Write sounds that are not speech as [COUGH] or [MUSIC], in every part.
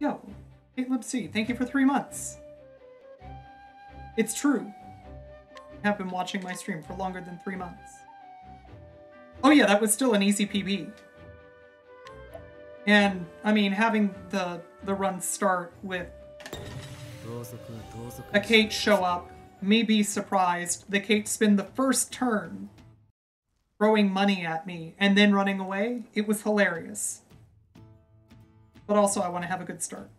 Yo, Caleb C, thank you for three months. It's true. I have been watching my stream for longer than three months. Oh yeah, that was still an easy PB. And I mean, having the the run start with a Cait show up, me be surprised, the Cait spend the first turn throwing money at me and then running away, it was hilarious. But also, I want to have a good start.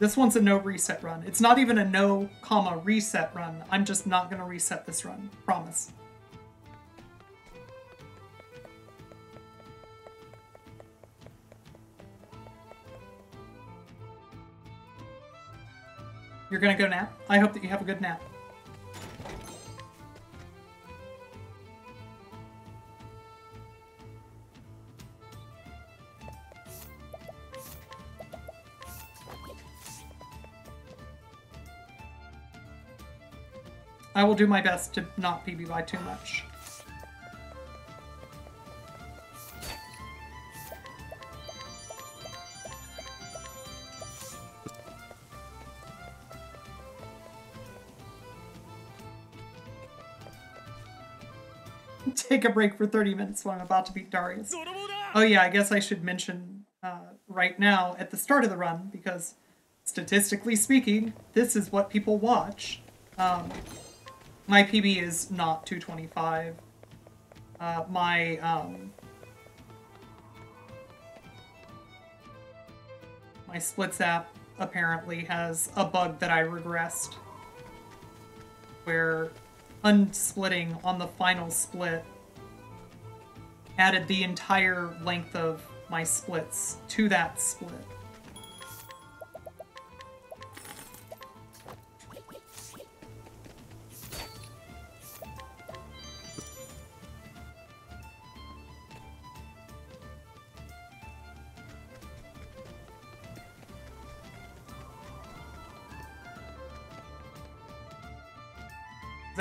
This one's a no reset run. It's not even a no comma reset run. I'm just not going to reset this run. Promise. You're gonna go nap? I hope that you have a good nap. I will do my best to not PB by too much. [LAUGHS] Take a break for 30 minutes while I'm about to beat Darius. Oh yeah, I guess I should mention uh, right now at the start of the run, because statistically speaking, this is what people watch. Um, my PB is not 225. Uh, my, um, my splits app apparently has a bug that I regressed. Where unsplitting on the final split added the entire length of my splits to that split.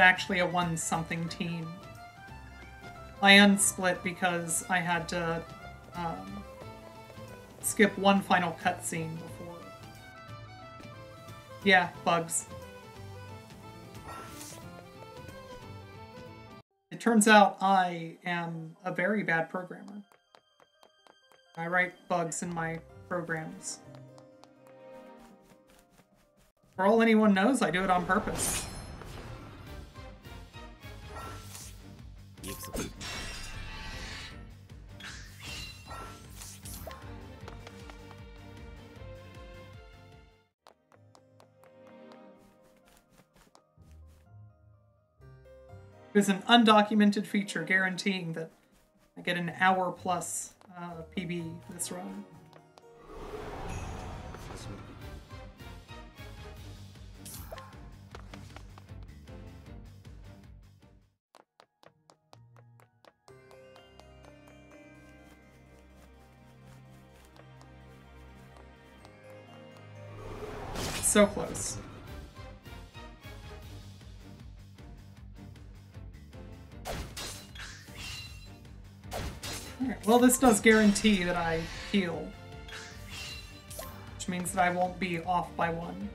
Actually a one something team. I unsplit because I had to um, skip one final cutscene before. Yeah, bugs. It turns out I am a very bad programmer. I write bugs in my programs. For all anyone knows, I do it on purpose. There's an undocumented feature guaranteeing that I get an hour plus uh, PB this run. So close. Well, this does guarantee that I heal. Which means that I won't be off by one.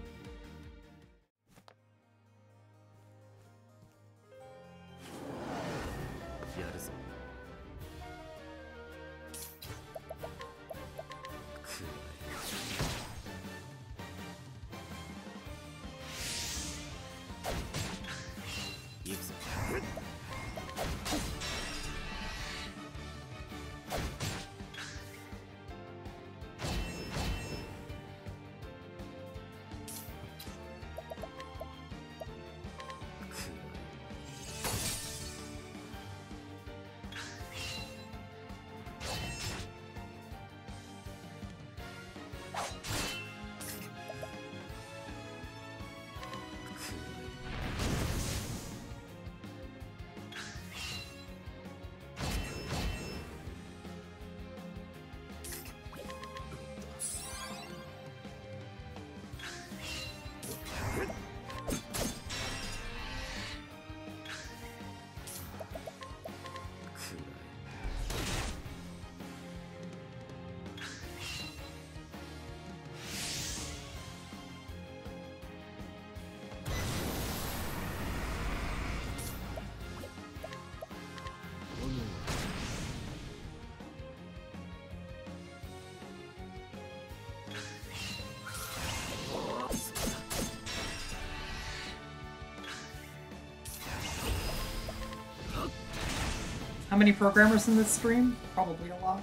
Many programmers in this stream? Probably a lot.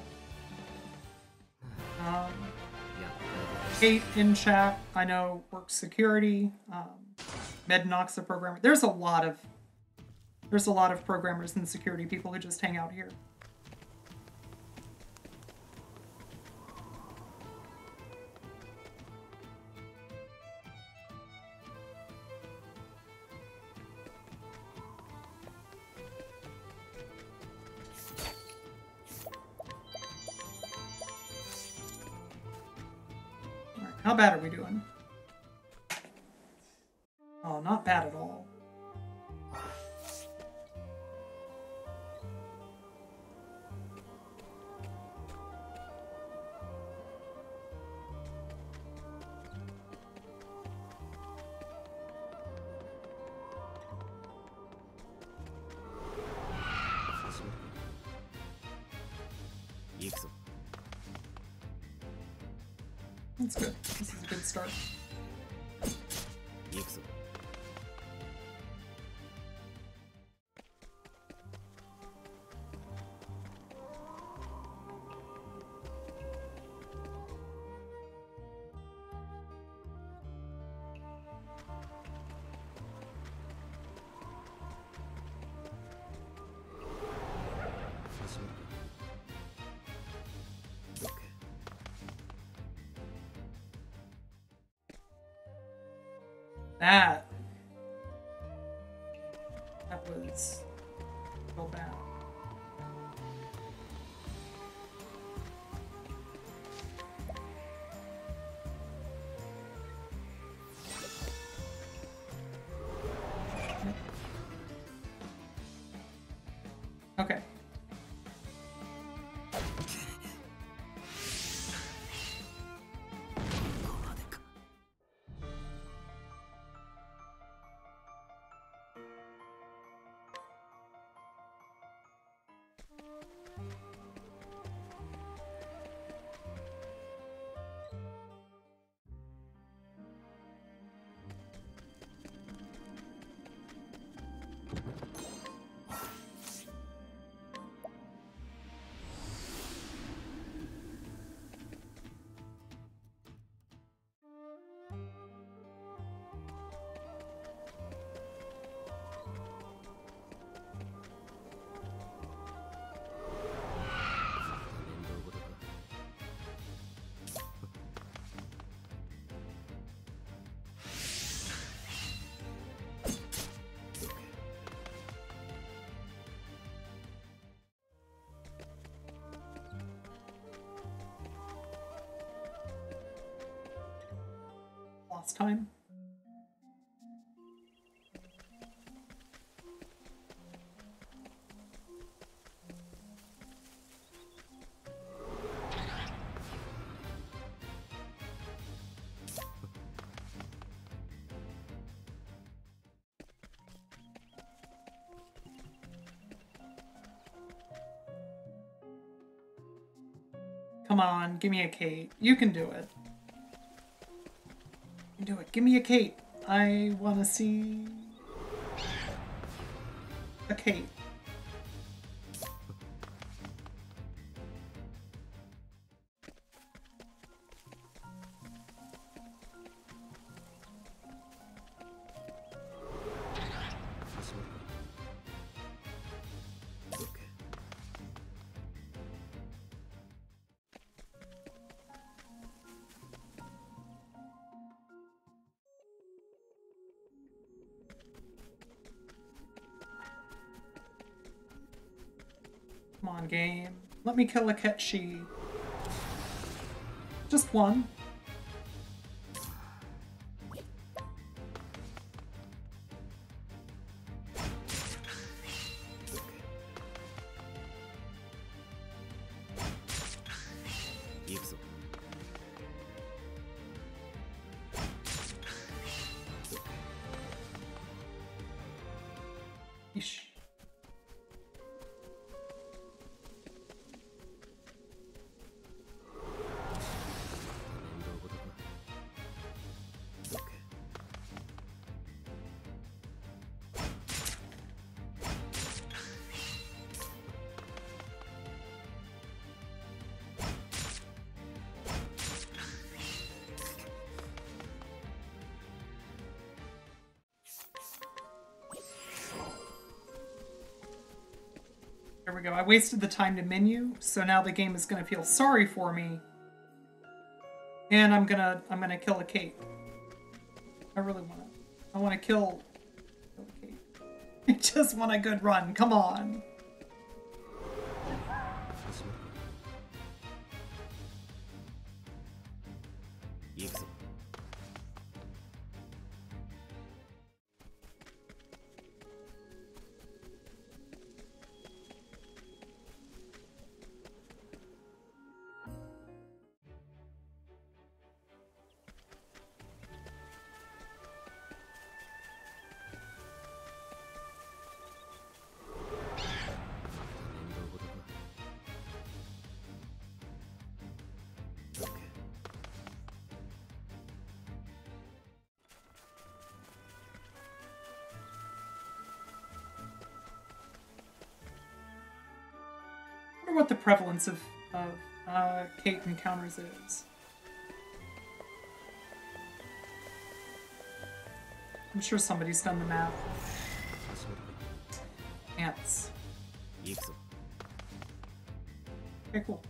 Um, Kate in chat, I know works security. Um, Mednox a programmer. There's a lot of there's a lot of programmers and security people who just hang out here. Time. Come on, give me a Cait. You can do it. Give me a cape. I want to see a Cait. Let me kill a Ketchi. Just one. Go. I wasted the time to menu, so now the game is gonna feel sorry for me. And I'm gonna I'm gonna kill a Cait. I really wanna I wanna kill, kill a. [LAUGHS] I just want a good run. Come on. Prevalence of, of uh, Cait encounters is. I'm sure somebody's done the math. Ants. Okay, cool.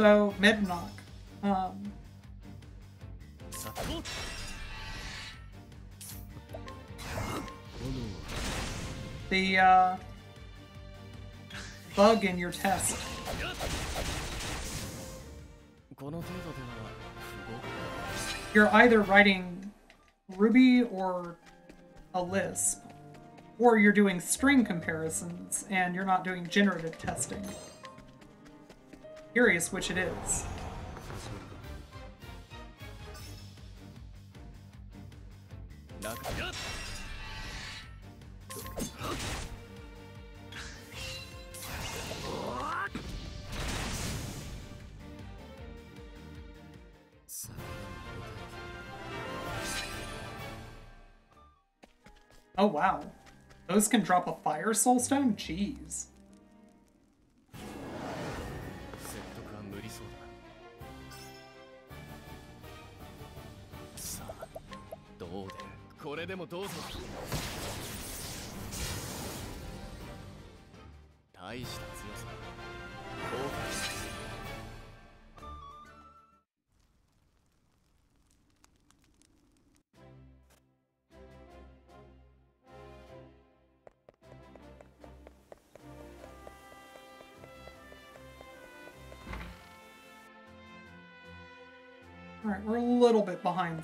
So, Mednock. Um, the uh, bug in your test. You're either writing Ruby or a Lisp, or you're doing string comparisons and you're not doing generative testing. Curious which it is. Oh wow. Those can drop a fire soulstone? Jeez.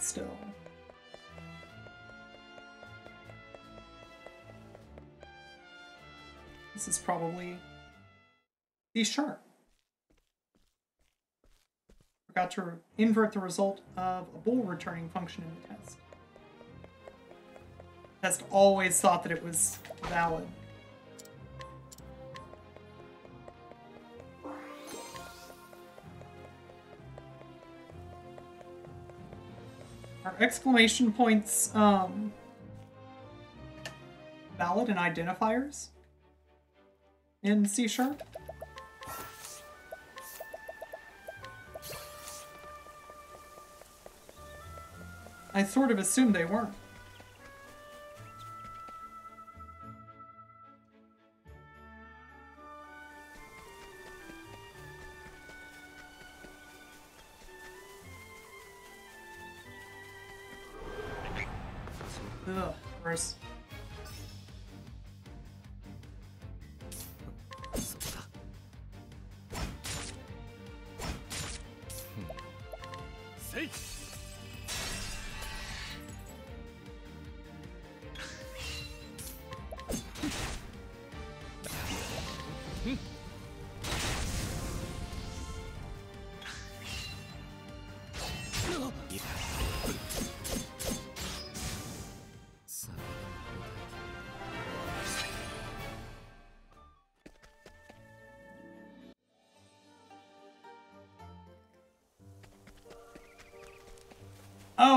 Still. This is probably C sharp. Forgot to invert the result of a bool returning function in the test. Test always thought that it was valid. Exclamation points um, valid and identifiers? in C sharp. I sort of assumed they weren't.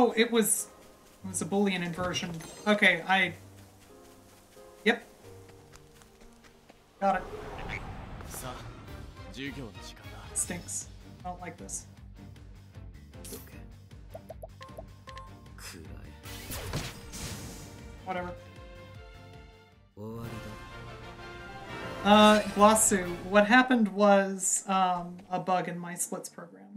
Oh, it was it was a Boolean inversion. Okay, I Yep. Got it. Stinks. I don't like this. Whatever. Uh, Glossu, what happened was um, a bug in my splits program.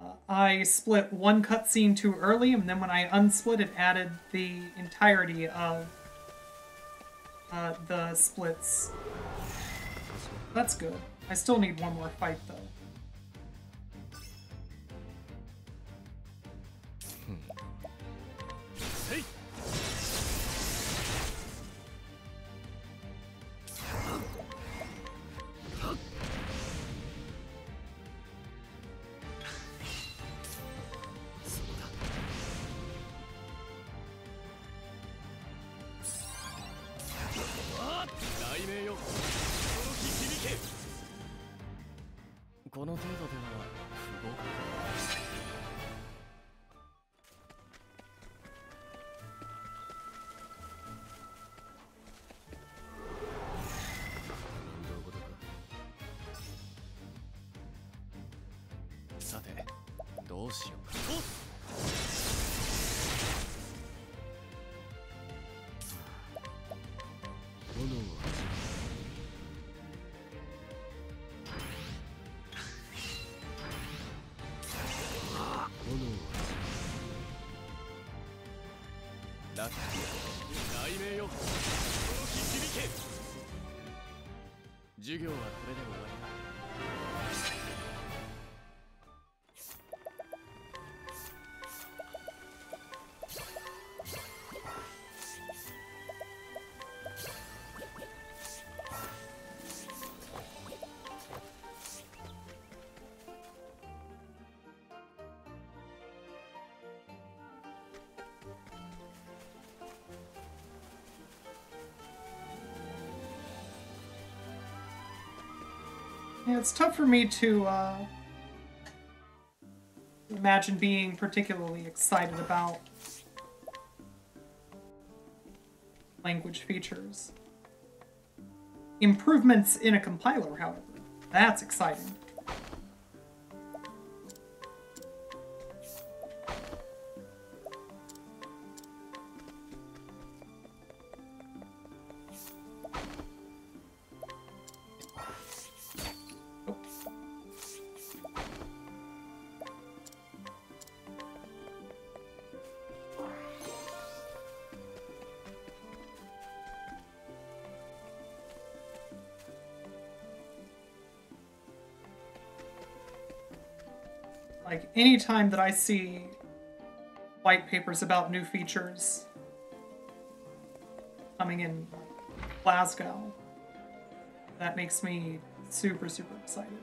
Uh, I split one cutscene too early, and then when I unsplit it, added the entirety of uh, the splits. That's good. I still need one more fight, though. Yeah, it's tough for me to uh, imagine being particularly excited about language features. Improvements in a compiler, however, that's exciting. Like, anytime that I see white papers about new features coming in Glasgow, that makes me super, super excited.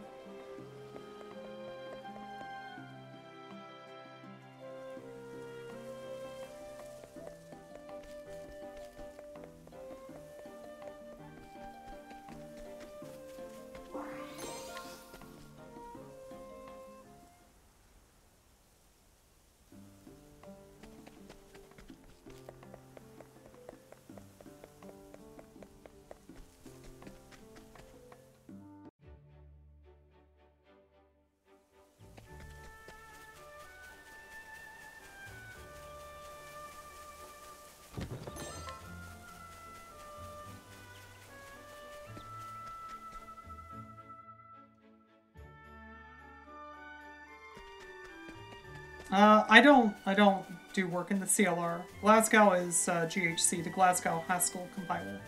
I don't. I don't do work in the CLR. Glasgow is uh, GHC, the Glasgow Haskell compiler.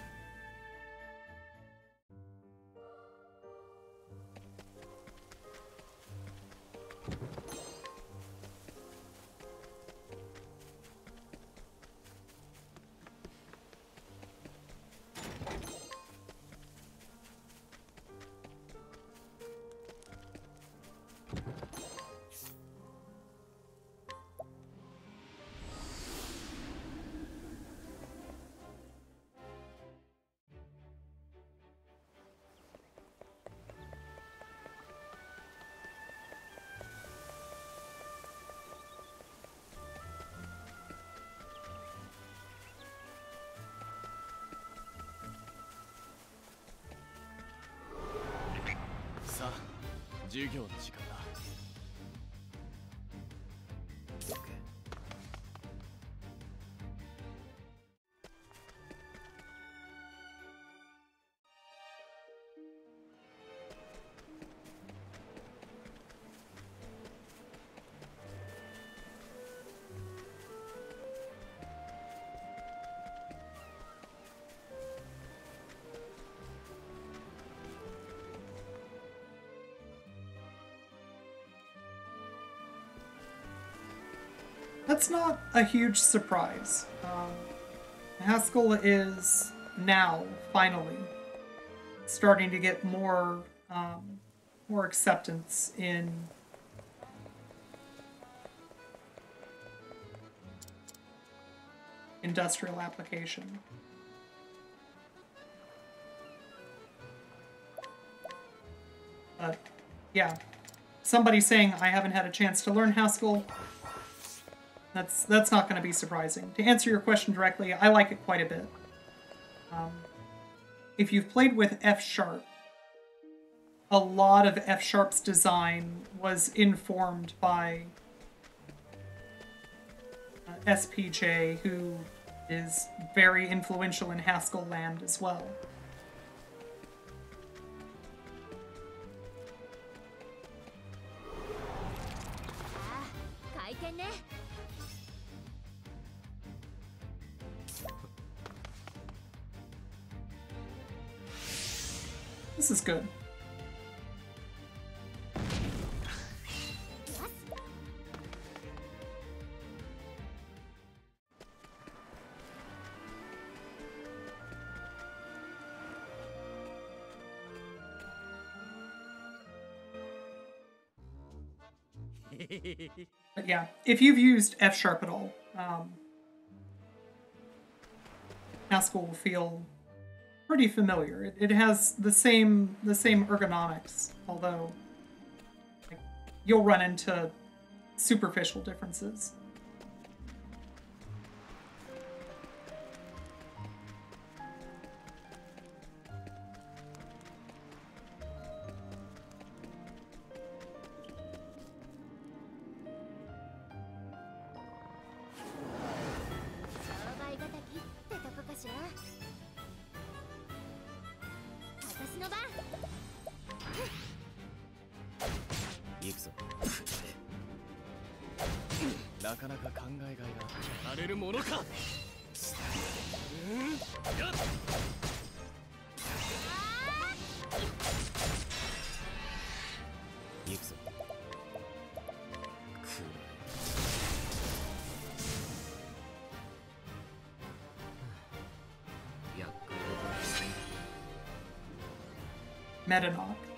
That's not a huge surprise. Um, Haskell is now finally starting to get more um, more acceptance in industrial application. But yeah, somebody saying I haven't had a chance to learn Haskell that's that's not going to be surprising. To answer your question directly, I like it quite a bit. Um, if you've played with F Sharp, a lot of F Sharp's design was informed by uh, SPJ, who is very influential in Haskell land as well. Good. [LAUGHS] but yeah, if you've used F sharp at all, um, Haskell will feel pretty familiar. It, it has the same the same ergonomics, although like, you'll run into superficial differences.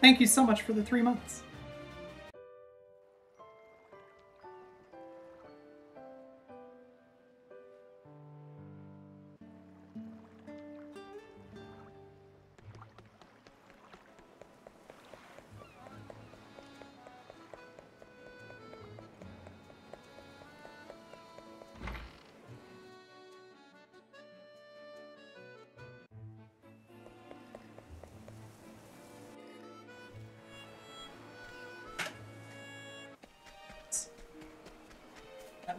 Thank you so much for the three months.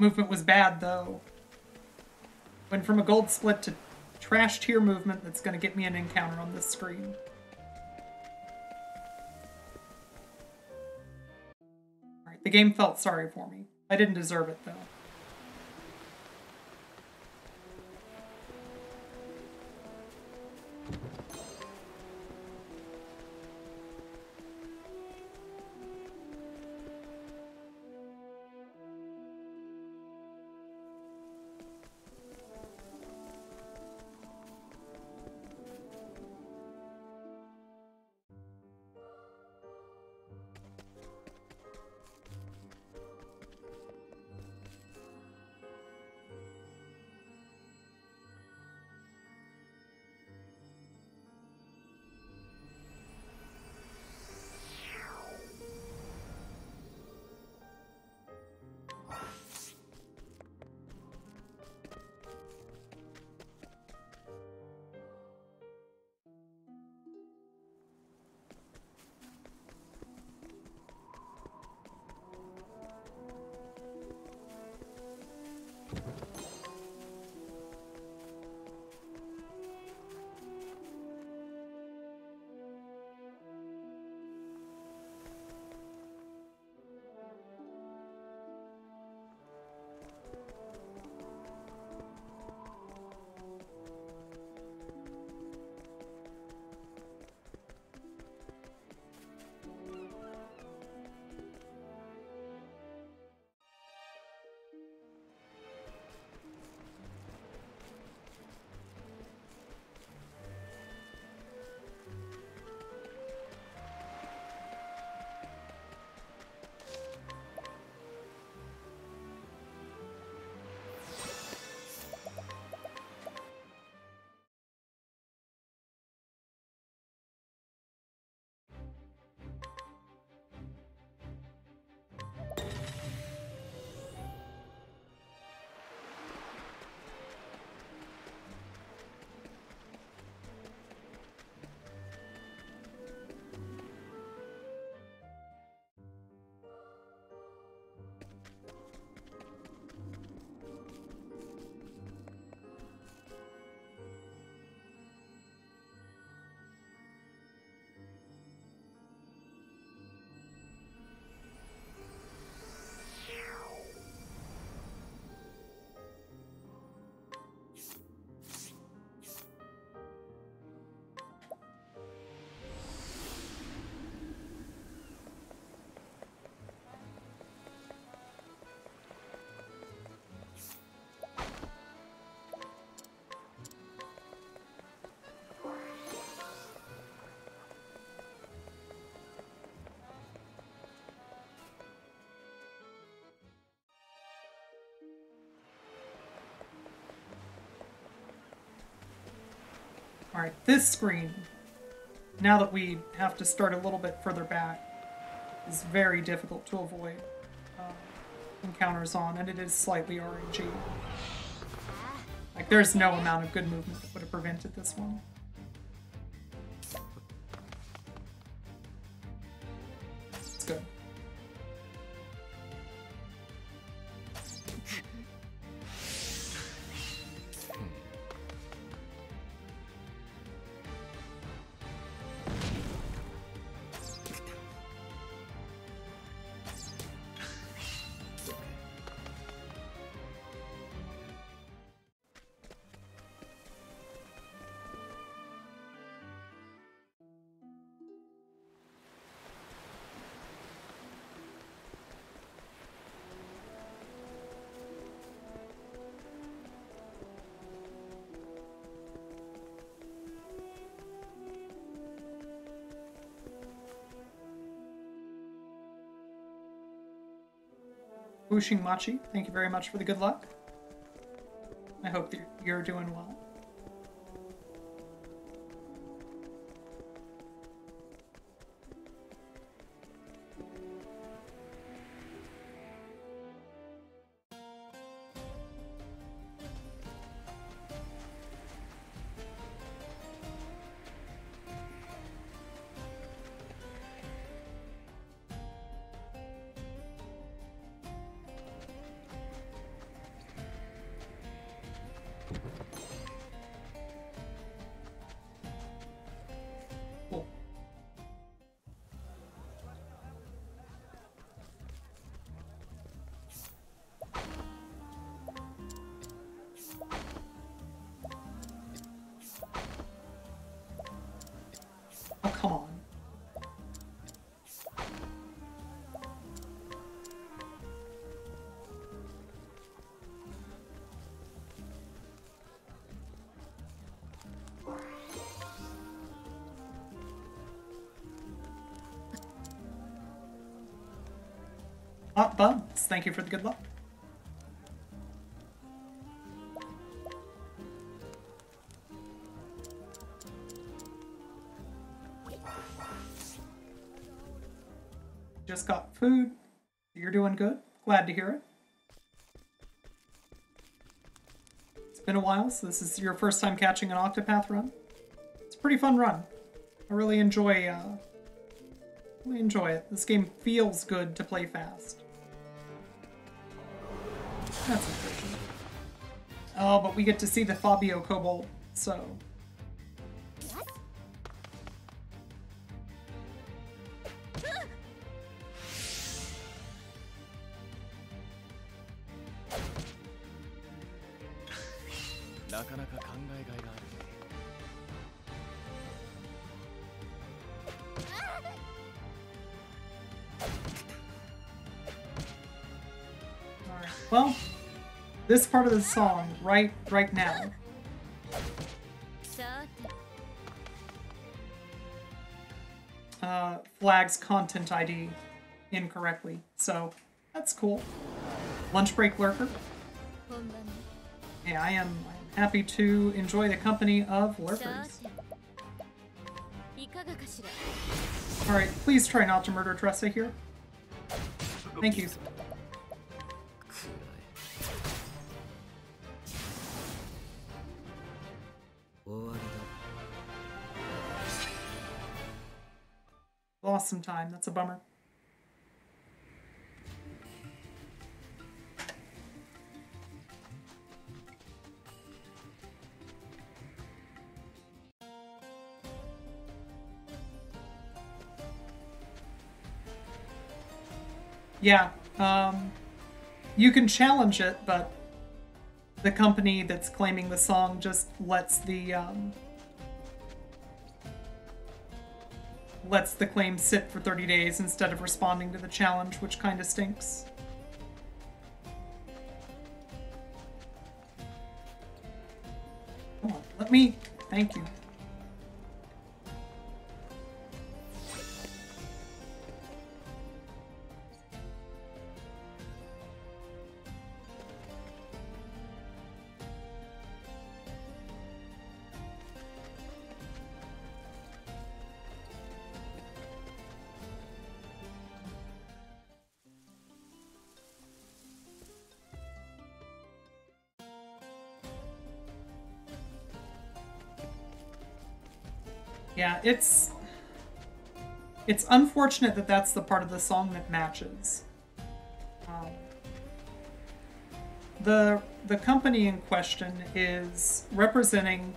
Movement was bad, though. Went from a gold split to trash tier movement that's going to get me an encounter on this screen. Alright, the game felt sorry for me. I didn't deserve it, though. Alright, this screen, now that we have to start a little bit further back, is very difficult to avoid uh, encounters on, and it is slightly RNG. Like, there's no amount of good movement that would have prevented this one. Wushing Machi, thank you very much for the good luck. I hope that you're doing well. Hot buns, thank you for the good luck. Just got food. You're doing good. Glad to hear it. It's been a while, so this is your first time catching an Octopath run. It's a pretty fun run. I really enjoy uh, really enjoy it. This game feels good to play fast. That's unfortunate. Oh, but we get to see the Fabio Cobalt, so this part of the song right right now. Uh, flags content ID incorrectly, so that's cool. Lunch break lurker. Yeah, I am, I am happy to enjoy the company of lurkers. Alright, please try not to murder Tressa here. Thank you. That's a bummer. Yeah, um, you can challenge it, but the company that's claiming the song just lets the um, lets the claim sit for 30 days instead of responding to the challenge, which kind of stinks. Come on, let me... Thank you. It's it's unfortunate that that's the part of the song that matches. Um, the the company in question is representing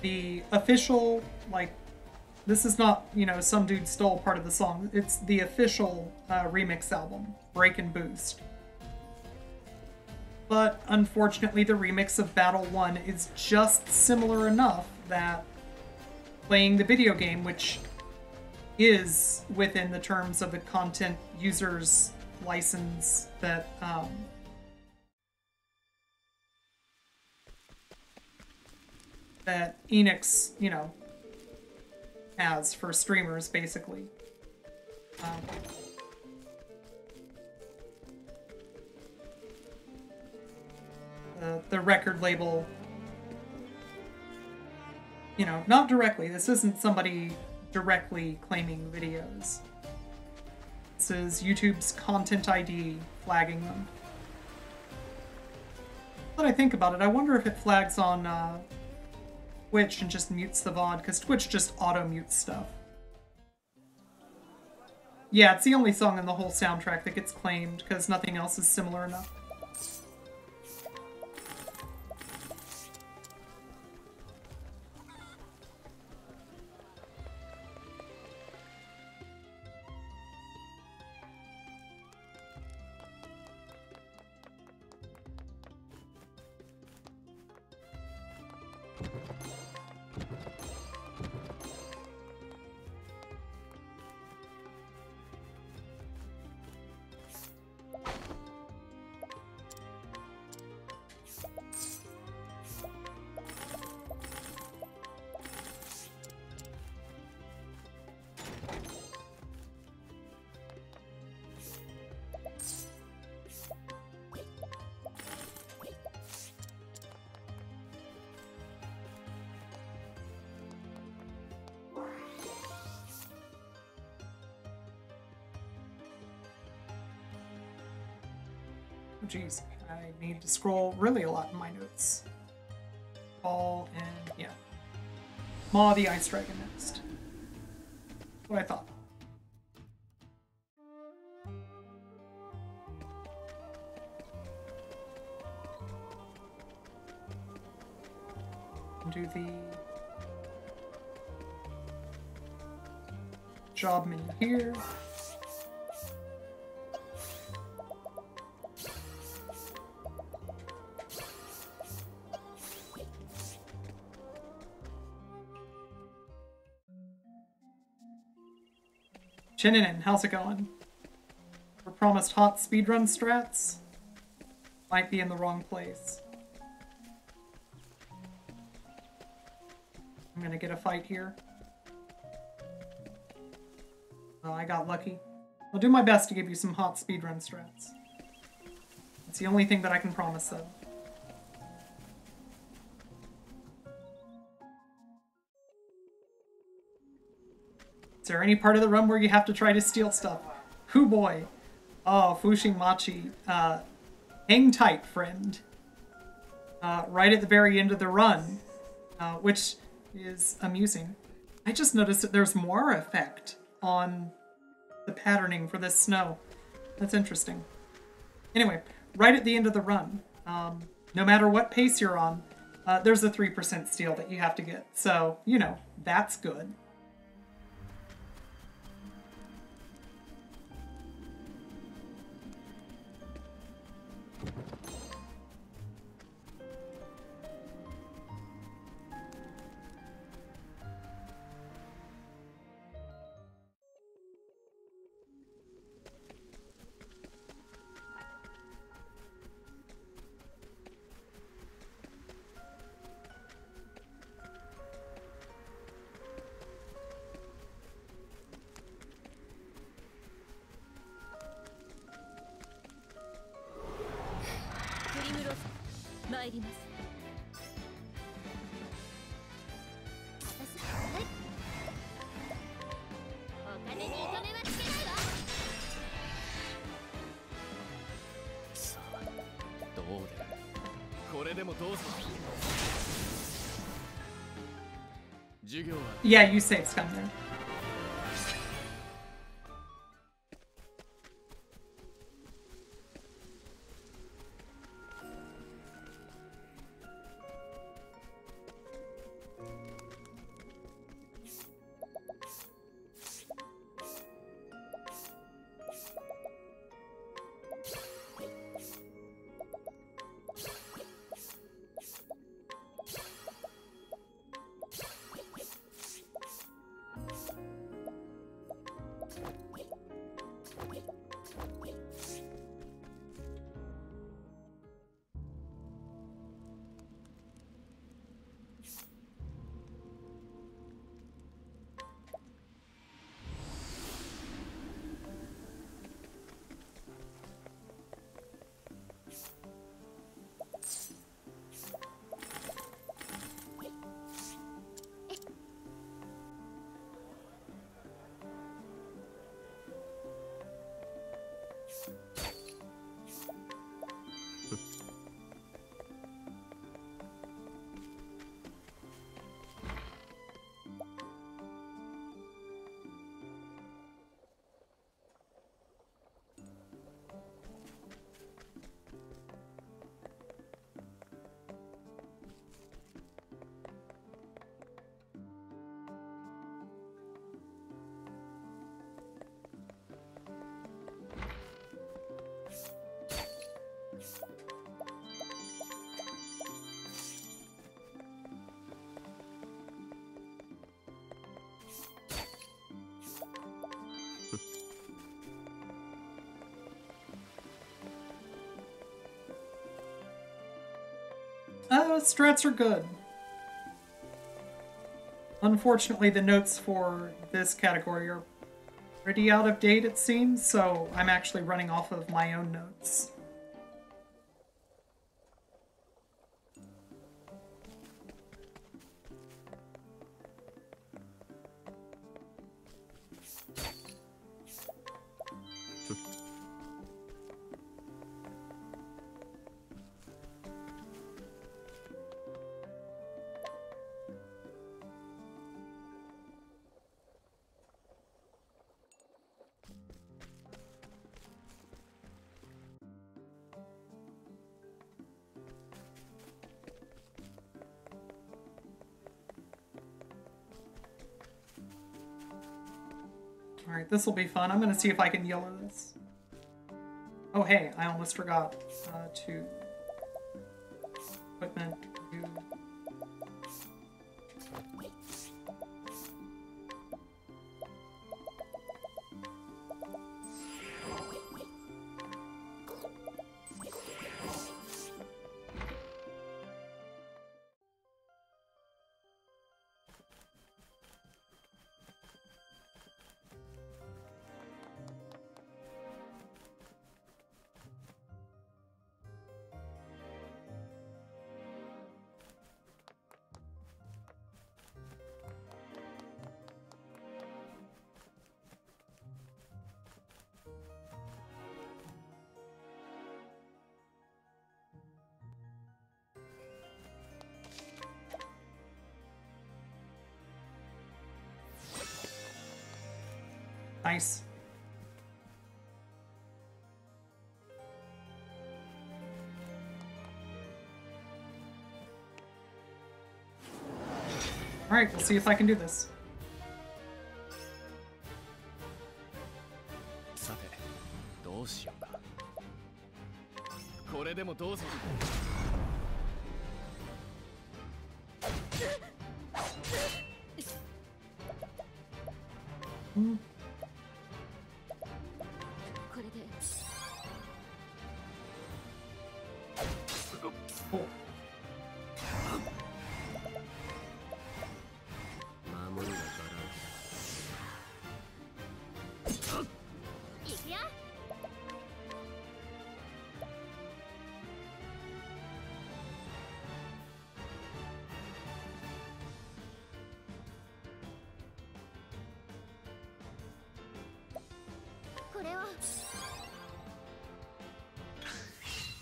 the official like this is not you know some dude stole part of the song it's the official uh, remix album break and boost but unfortunately the remix of battle 1 is just similar enough that playing the video game, which is within the terms of the content users license that um, that Enix, you know, has for streamers, basically. Um, the, the record label you know, not directly. This isn't somebody directly claiming videos. This is YouTube's content ID flagging them. But I think about it, I wonder if it flags on uh, Twitch and just mutes the VOD, because Twitch just auto-mutes stuff. Yeah, it's the only song in the whole soundtrack that gets claimed, because nothing else is similar enough. Jeez, I need to scroll really a lot in my notes. Paul and, yeah. Maw the Ice Dragon next. What I thought. Chininin, how's it going? We're promised hot speedrun strats. Might be in the wrong place. I'm gonna get a fight here. Oh, I got lucky. I'll do my best to give you some hot speedrun strats. It's the only thing that I can promise, though. Is there any part of the run where you have to try to steal stuff? Hoo boy. Oh, Fushing Machi. Uh, hang tight, friend. Uh, right at the very end of the run, uh, which is amusing. I just noticed that there's more effect on the patterning for this snow. That's interesting. Anyway, right at the end of the run, um, no matter what pace you're on, uh, there's a 3% steal that you have to get. So, you know, that's good. ります。お金に糸目はつけないわ。さあどうでこれでもどうぞ Yeah, you say it's coming. Uh, strats are good. Unfortunately, the notes for this category are pretty out of date, it seems, so I'm actually running off of my own notes. Alright, this will be fun. I'm gonna see if I can yellow this. Oh hey, I almost forgot uh, to Alright, we'll see if I can do this.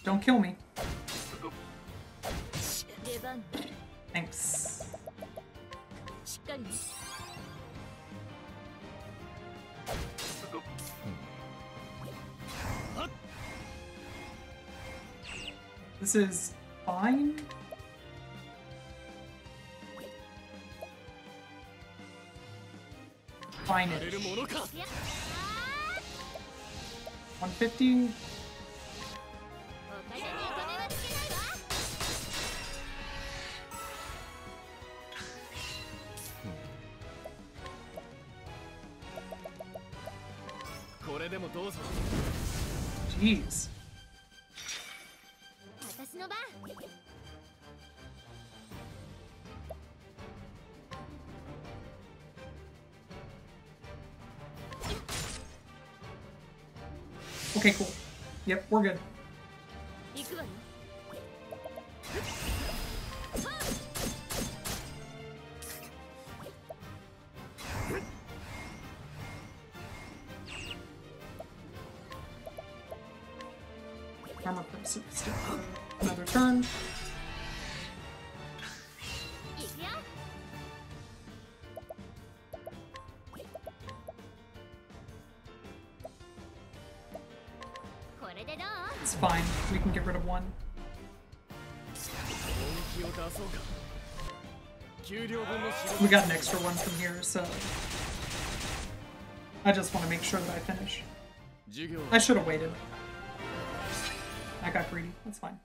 Don't kill me. Thanks. This is fine. Fine. 150. we can get rid of one. We got an extra one from here, so... I just want to make sure that I finish. I should have waited. I got greedy. That's fine.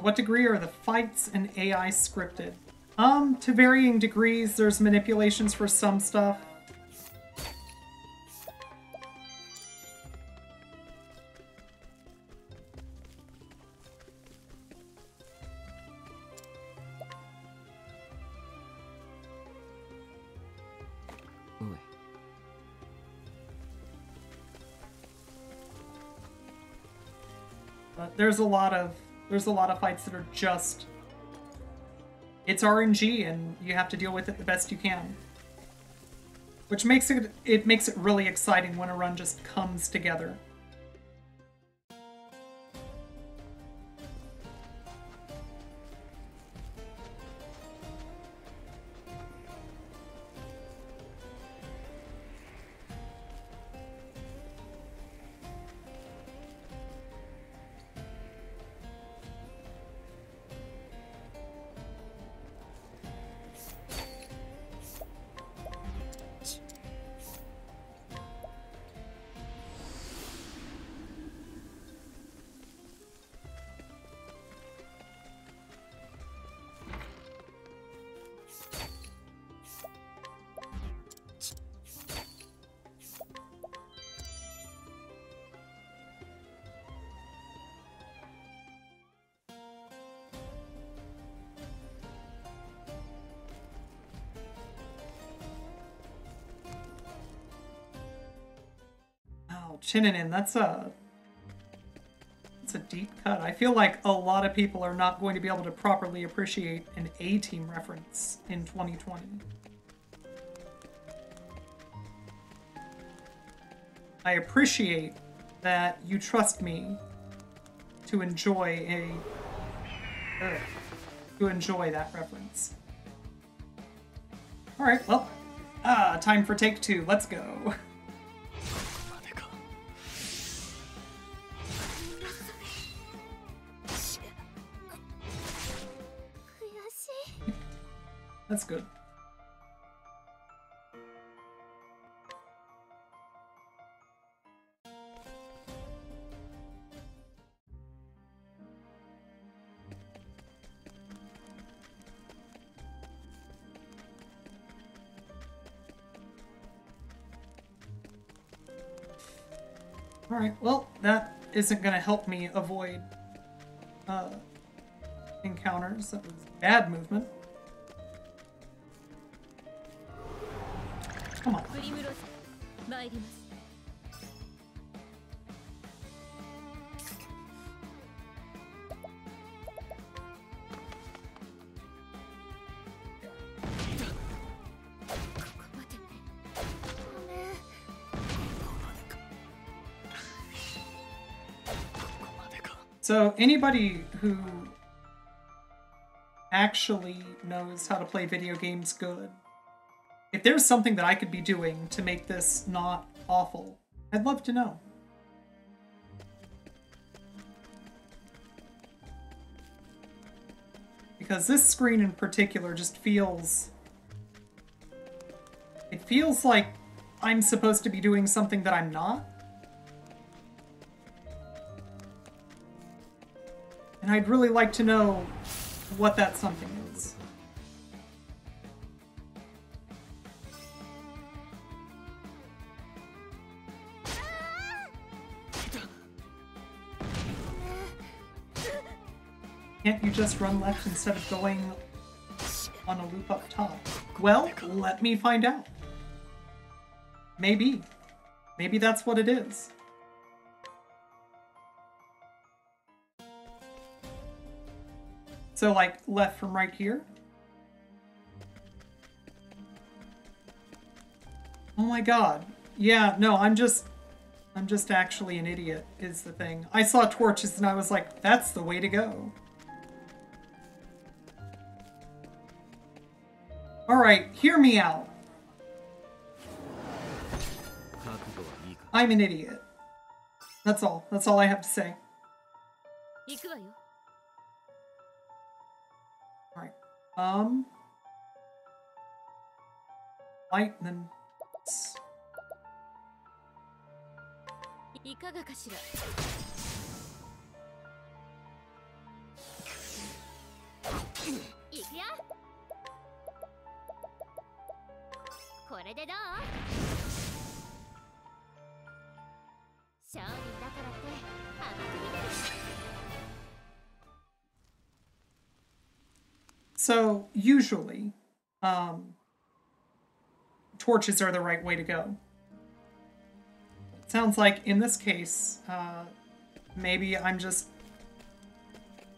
To what degree are the fights and AI scripted? Um, to varying degrees. There's manipulations for some stuff. There's a lot of there's a lot of fights that are just it's RNG and you have to deal with it the best you can. Which makes it it makes it really exciting when a run just comes together. Chinanin, that's a that's a deep cut. I feel like a lot of people are not going to be able to properly appreciate an A team reference in 2020. I appreciate that you trust me to enjoy a uh, to enjoy that reference. All right, well, ah, time for take two. Let's go. [LAUGHS] That's good. Alright, well, that isn't gonna help me avoid uh, encounters. That was bad movement. ります So anybody who actually knows how to play video games good, if there's something that I could be doing to make this not awful, I'd love to know. Because this screen in particular just feels... It feels like I'm supposed to be doing something that I'm not. And I'd really like to know what that something is. Can't you just run left instead of going on a loop up top? Well, let me find out. Maybe. Maybe that's what it is. So like left from right here. Oh my god. Yeah, no, I'm just I'm just actually an idiot is the thing. I saw torches and I was like, that's the way to go. Alright, hear me out. I'm an idiot. That's all. That's all I have to say. Alright. Um. Lightning. これでどう商人だからって甘く見ない So usually, um, torches are the right way to go. It sounds like in this case, uh, maybe I'm just,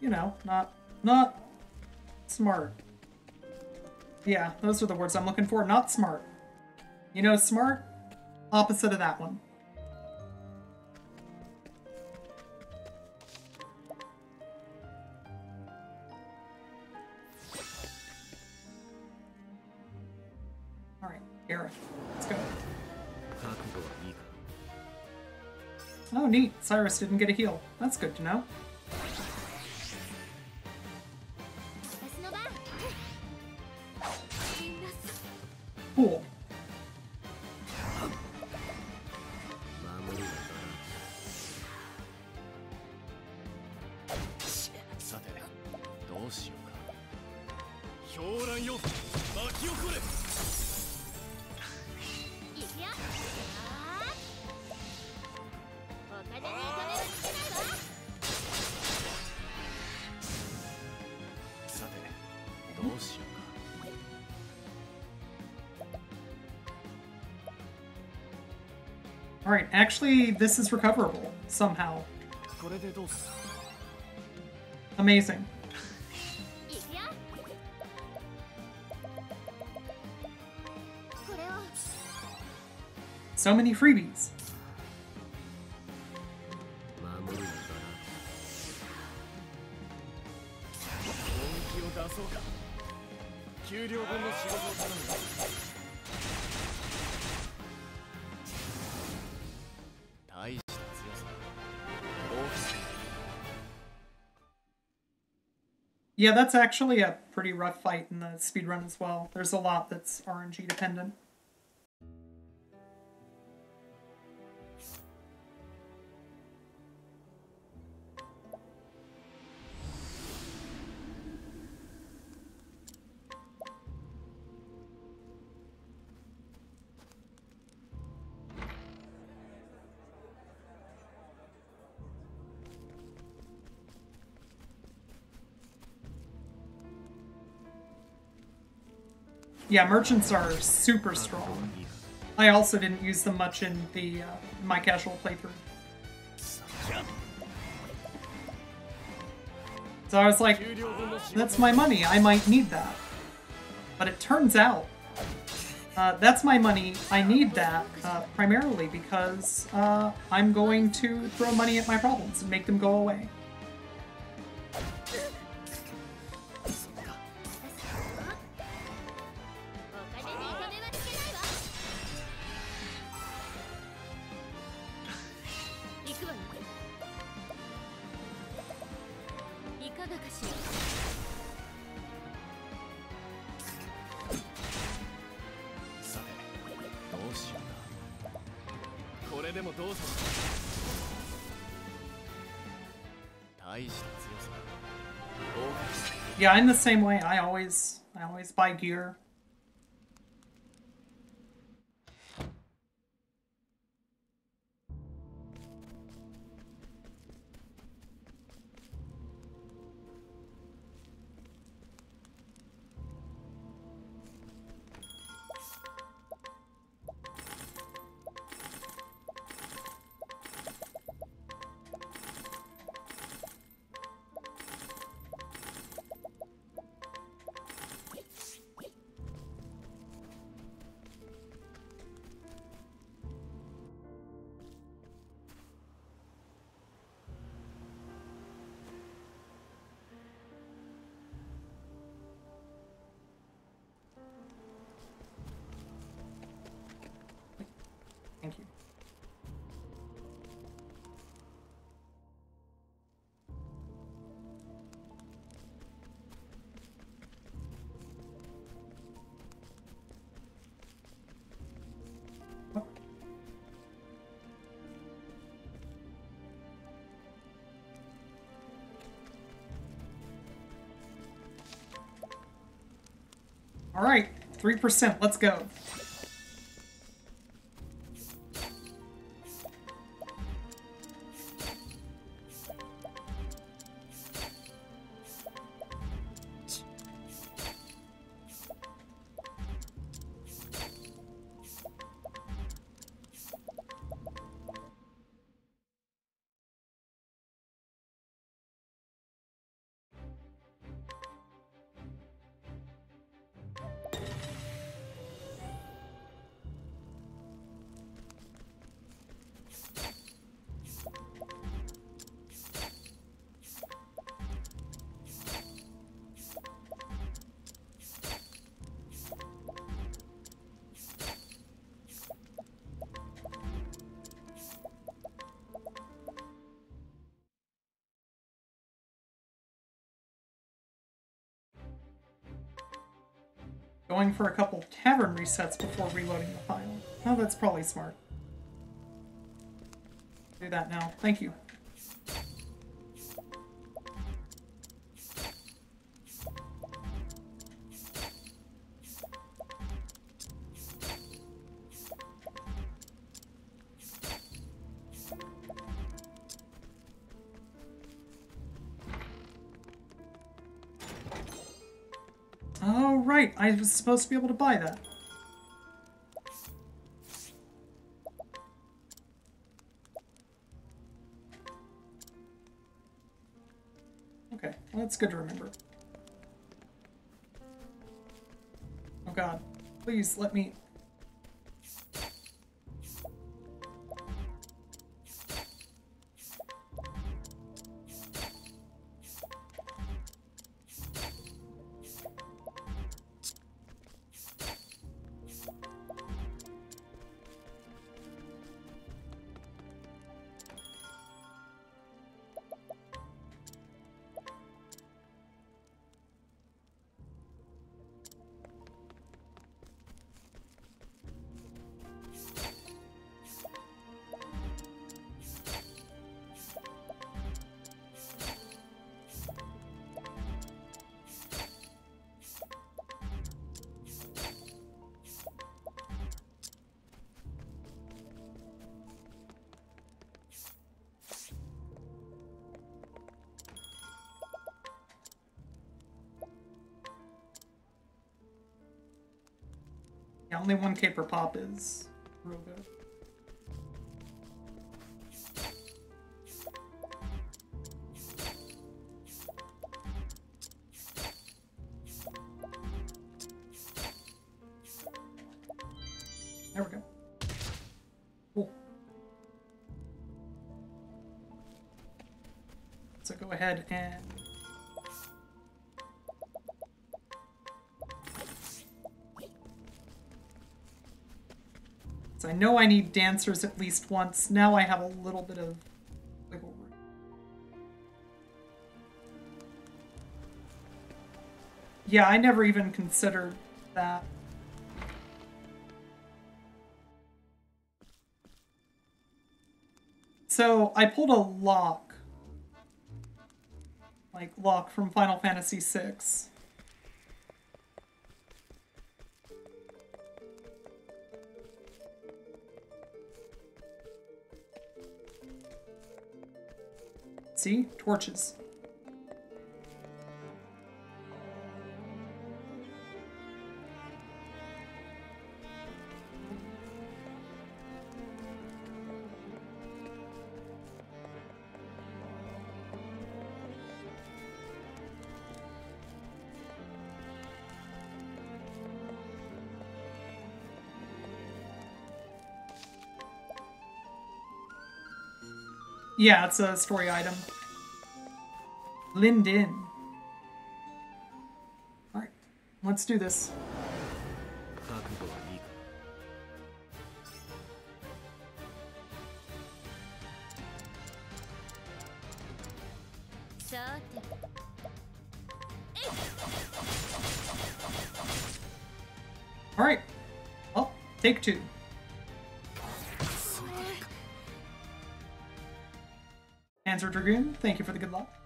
you know, not not smart. Yeah, those are the words I'm looking for. Not smart. You know, smart, opposite of that one. All right, Gareth, let's go. Oh, neat. Cyrus didn't get a heal. That's good to know. Cool. 狂乱よ巻き起これ行くよあーお金に止めはつけないわさてどうしようか Alright, actually, this is recoverable somehow. これでどうす Amazing. So many freebies. Yeah, that's actually a pretty rough fight in the speedrun as well. There's a lot that's RNG dependent. Yeah, merchants are super strong. I also didn't use them much in the uh, my casual playthrough. So I was like, that's my money, I might need that. But it turns out, uh, that's my money, I need that, uh, primarily because uh, I'm going to throw money at my problems and make them go away. Yeah, I'm the same way. I always I always buy gear. All right, 3%, let's go. Going for a couple tavern resets before reloading the file. Oh, that's probably smart. Do that now. Thank you. I was supposed to be able to buy that. Okay, well, that's good to remember. Oh god. Please, let me only one caper pop is real good. There we go. Cool. So go ahead and I know I need dancers at least once. Now I have a little bit of wiggle room. Yeah, I never even considered that. So I pulled a Locke. Like Locke from Final Fantasy VI. See? Torches. Yeah, it's a story item. Linden. Alright, let's do this. Thank you for the good luck.「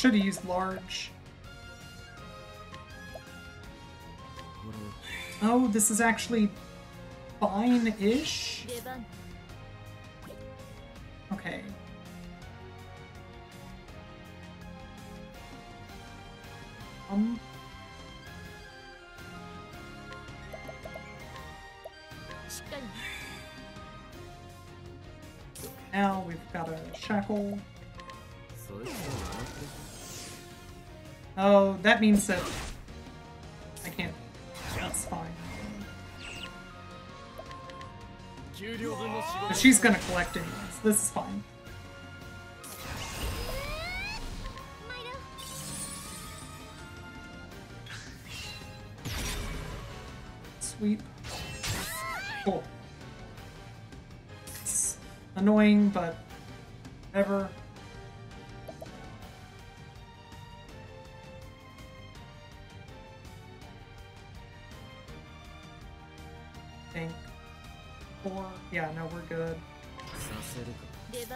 Should have used large. Oh, this is actually fine-ish? that means that I can't. That's fine. But she's gonna collect anyways. This is fine.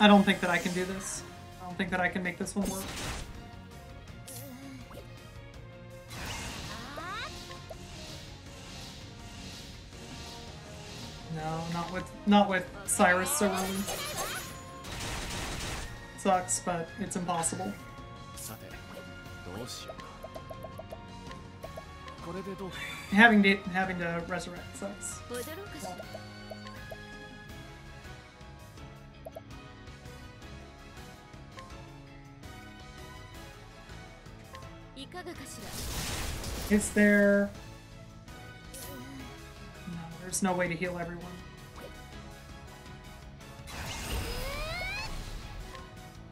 I don't think that I can do this. I don't think that I can make this one work. No, not with not with Cyrus so early. Sucks, but it's impossible. Having to having to resurrect sucks. Is there No, there's no way to heal everyone.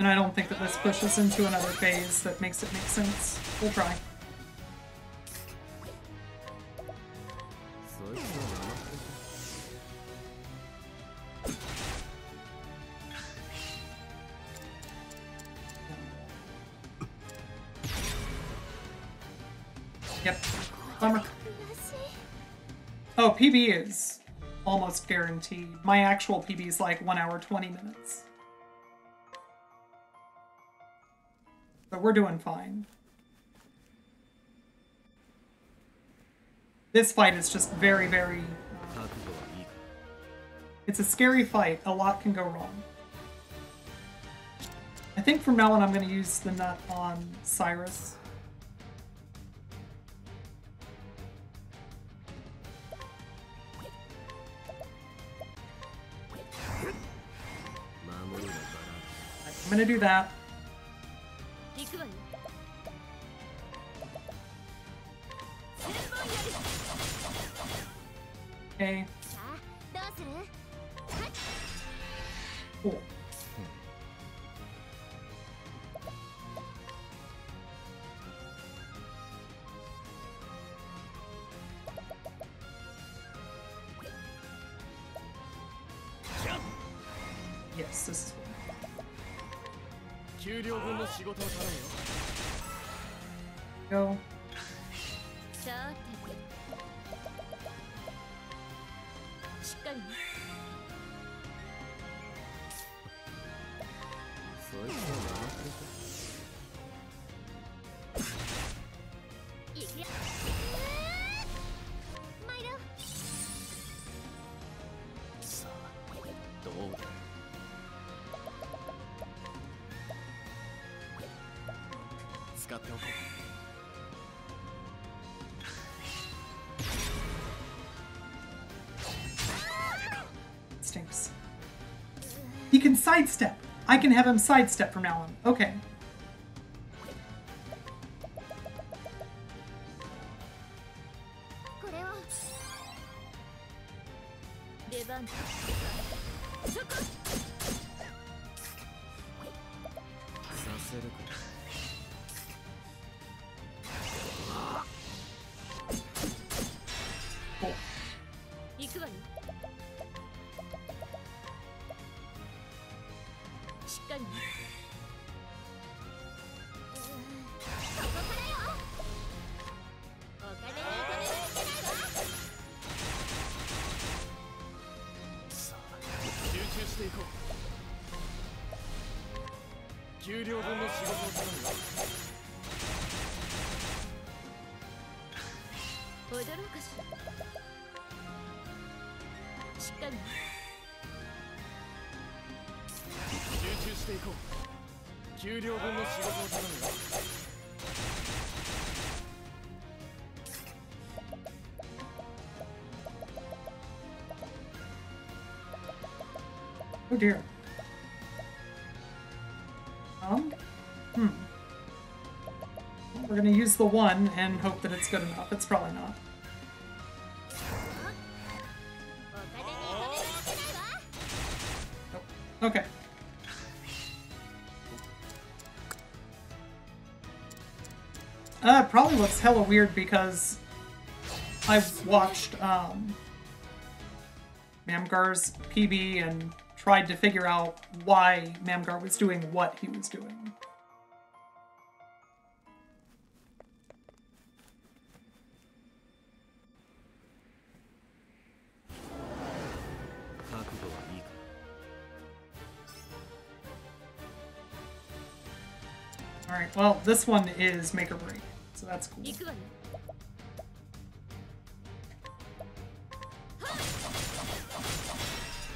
And I don't think that this pushes into another phase that makes it make sense. We'll try. PB is almost guaranteed. My actual PB is like 1 hour 20 minutes. But we're doing fine. This fight is just very, very... Uh, it's a scary fight. A lot can go wrong. I think from now on I'm going to use the nut on Cyrus. I'm gonna do that. Okay. Cool. Yes, this 給料分の仕事を頼むよ.さて っておこう Stinks. He can sidestep. I can have him sidestep from now on. Okay. is the one and hope that it's good enough. It's probably not. Okay. Uh, probably looks hella weird because I watched um, Mamgar's PB and tried to figure out why Mamgar was doing what he was doing. Alright, well, this one is make or break, so that's cool.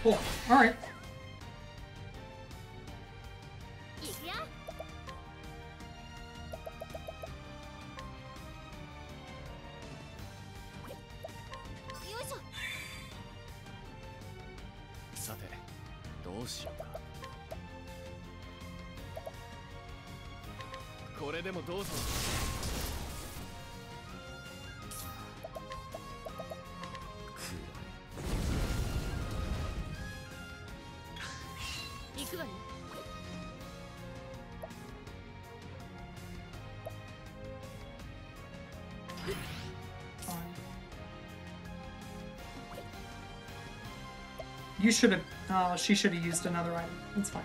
Cool, alright. Should have. Oh, uh, she should have used another item. That's fine.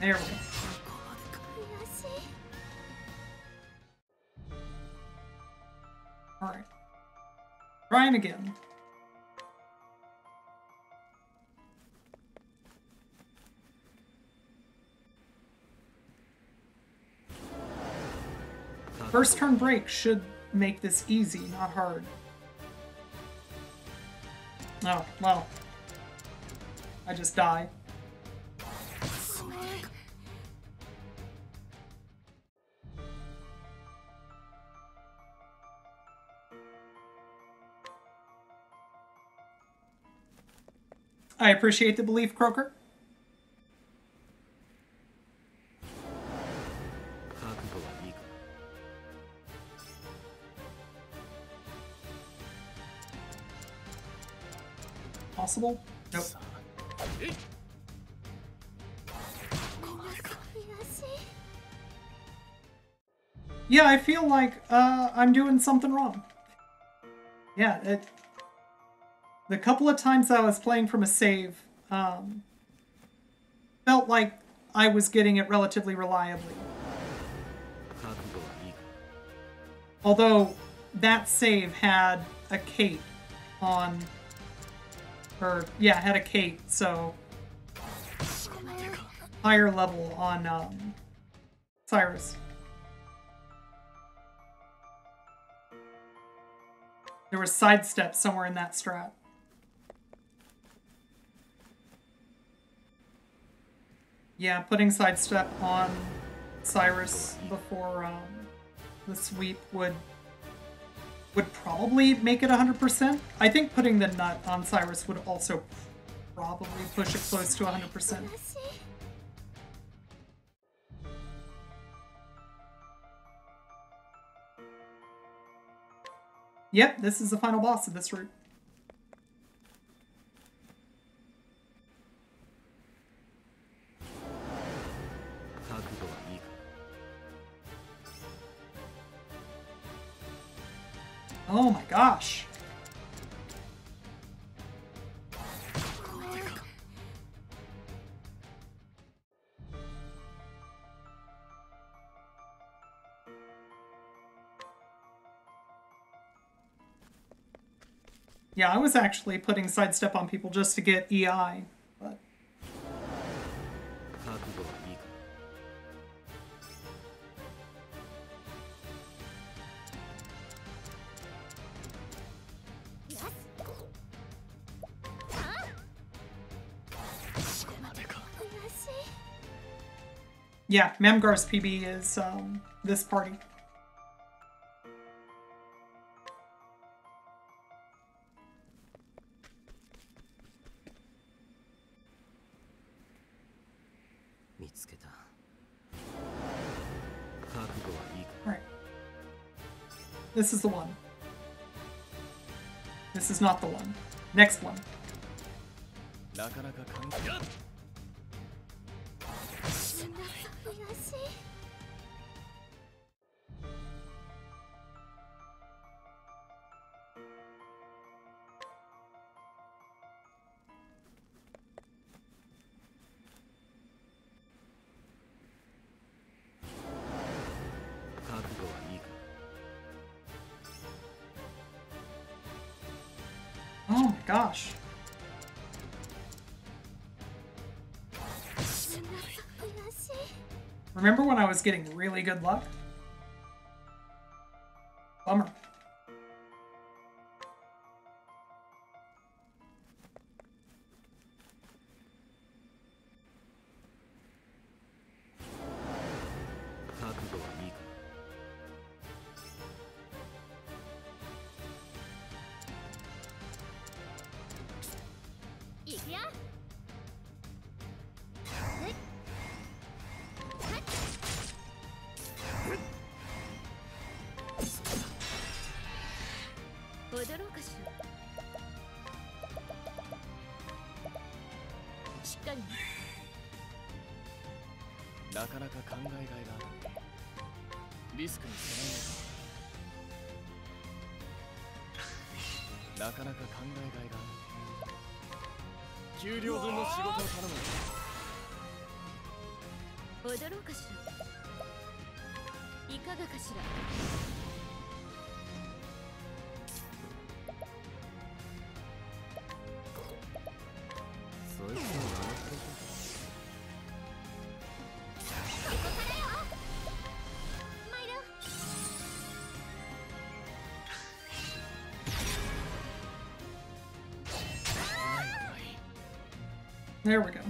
There we go. Alright. Ryan again. First turn break should make this easy, not hard. Oh, well. I just die. I appreciate the belief, Croaker. possible? Nope. Yeah, I feel like uh, I'm doing something wrong. Yeah, it, the couple of times I was playing from a save um, felt like I was getting it relatively reliably. Although that save had a cape on or yeah, had a Cait, so higher level on um, Cyrus. There was sidestep somewhere in that strat. Yeah, putting sidestep on Cyrus before um, the sweep would would probably make it 100%. I think putting the nut on Cyrus would also probably push it close to 100%. Yep, this is the final boss of this route. Oh my gosh. Yeah, I was actually putting sidestep on people just to get EI, yeah, Memgar's PB is um, this party. Right. This is the one. This is not the one. Next one. しい was getting really good luck? なかなかなか考えがいがある。給料分の仕事を頼む。踊ろうかしら。いかがかしら。There we go.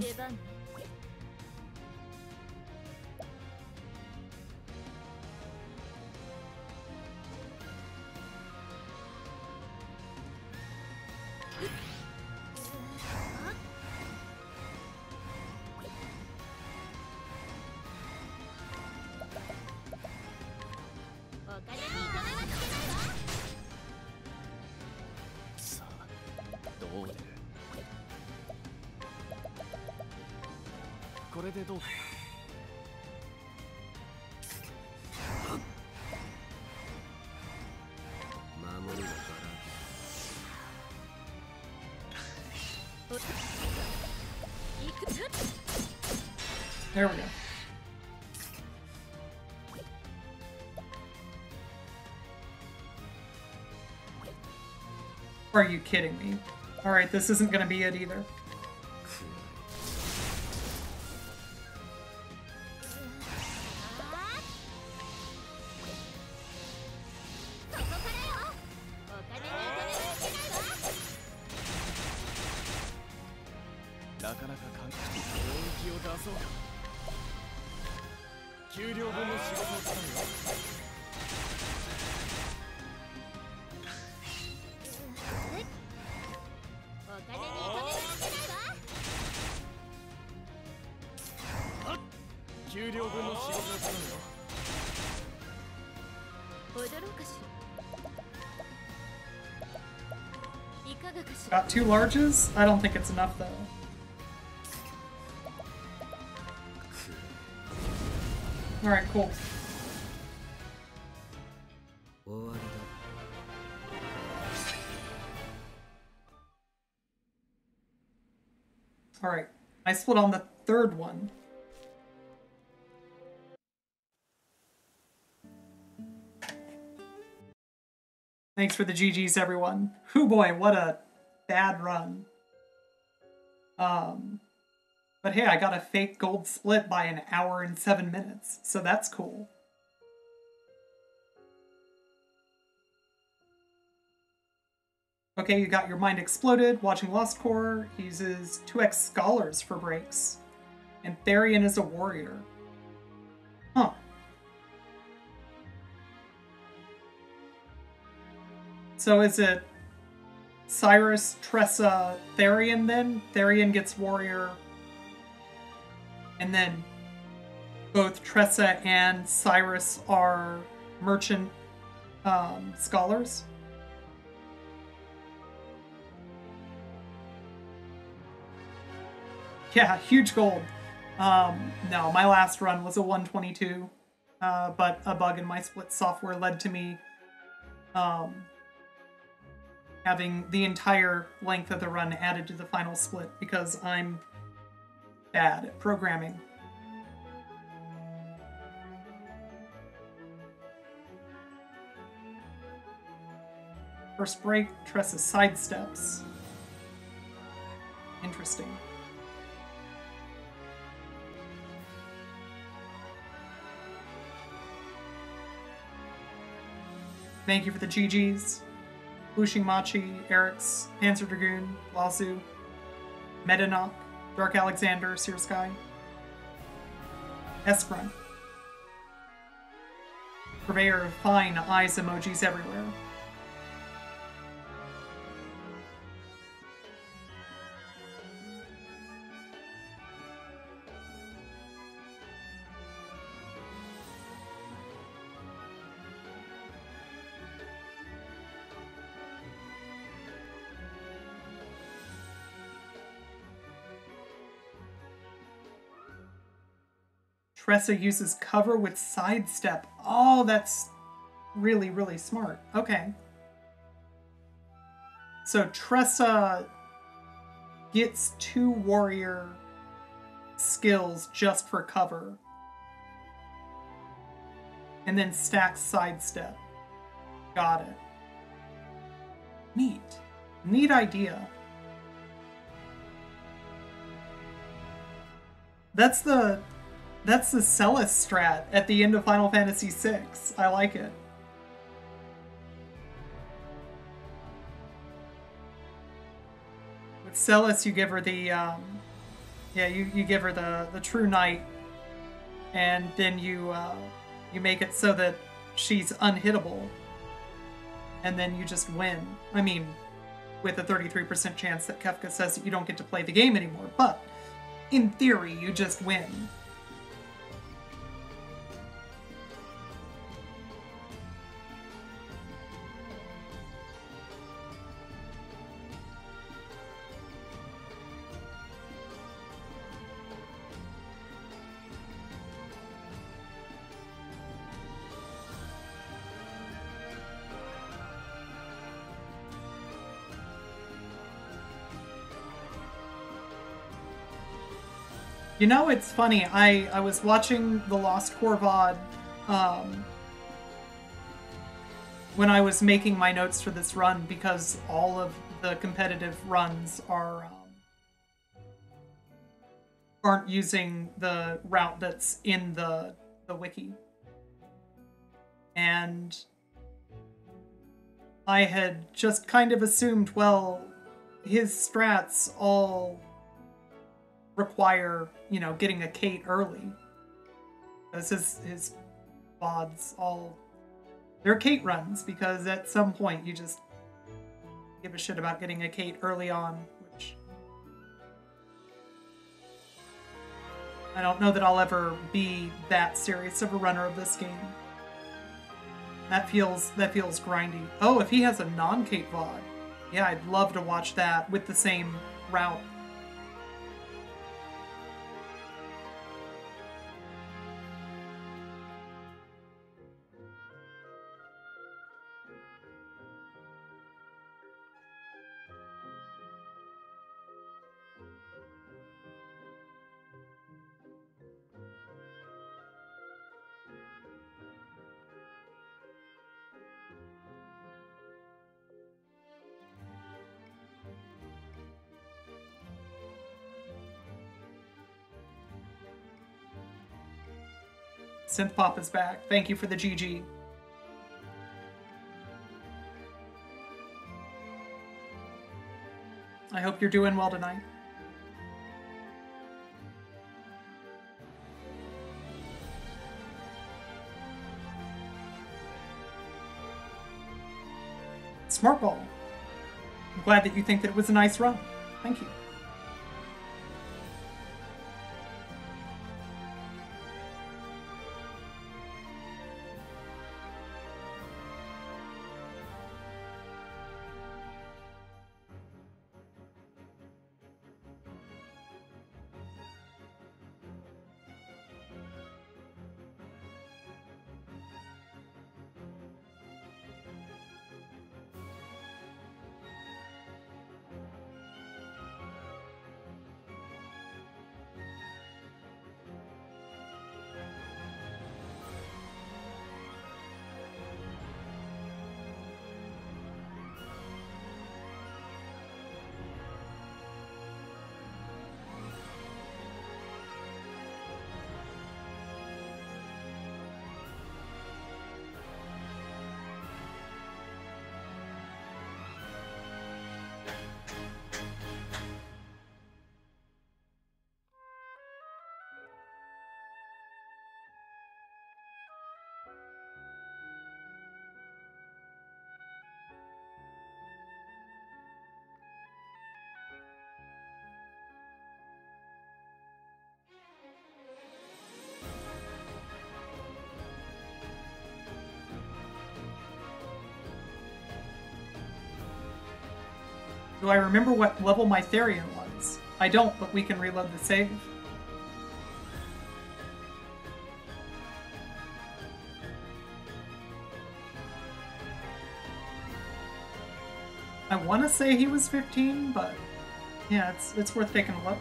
Are you kidding me? Alright, this isn't gonna be it either. Two larges? I don't think it's enough though. Alright, cool. Alright, I split on the third one. Thanks for the GGs, everyone. Whoo boy, what a bad run. Um, but hey, I got a fake gold split by an hour and seven minutes, so that's cool. Okay, you got your mind exploded. Watching Lost Core uses 2x scholars for breaks. And Therion is a warrior. Huh. So is it Cyrus, Tressa, Therion then? Therion gets warrior. And then both Tressa and Cyrus are merchant um, scholars. Yeah, [LAUGHS] huge gold. Um, no, my last run was a 122, uh, but a bug in my split software led to me um, having the entire length of the run added to the final split because I'm bad at programming. First break, Tressa sidesteps. Interesting. Thank you for the GGs. Bushing Machi, Eric's, Panzer Dragoon, Lazu, Medanok, Dark Alexander, Seer Sky. Purveyor of fine eyes emojis everywhere. Tressa uses cover with sidestep. Oh, that's really, really smart. Okay. So Tressa gets two warrior skills just for cover. And then stacks sidestep. Got it. Neat. Neat idea. That's the that's the Celes strat at the end of Final Fantasy VI. I like it. With Celes, you give her the, um, yeah, you, you give her the, the True Knight, and then you, uh, you make it so that she's unhittable, and then you just win. I mean, with a 33% chance that Kefka says that you don't get to play the game anymore, but in theory, you just win. You know, it's funny. I, I was watching the Lost Core VOD um, when I was making my notes for this run because all of the competitive runs are um, aren't using the route that's in the the wiki. And I had just kind of assumed, well, his strats all require, you know, getting a Cait early. Because his his VODs all they're Cait runs because at some point you just give a shit about getting a Cait early on, which I don't know that I'll ever be that serious of a runner of this game. That feels that feels grindy. Oh, if he has a non-Cait VOD, yeah, I'd love to watch that with the same route. Synth Pop is back. Thank you for the GG. I hope you're doing well tonight. Smart ball. I'm glad that you think that it was a nice run. Thank you. Do I remember what level my Therion was? I don't, but we can reload the save. I want to say he was 15, but yeah, it's it's worth taking a look.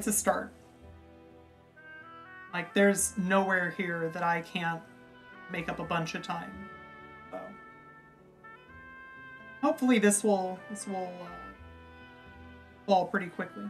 It's a start. Like, there's nowhere here that I can't make up a bunch of time. So, hopefully this will this will uh, fall pretty quickly.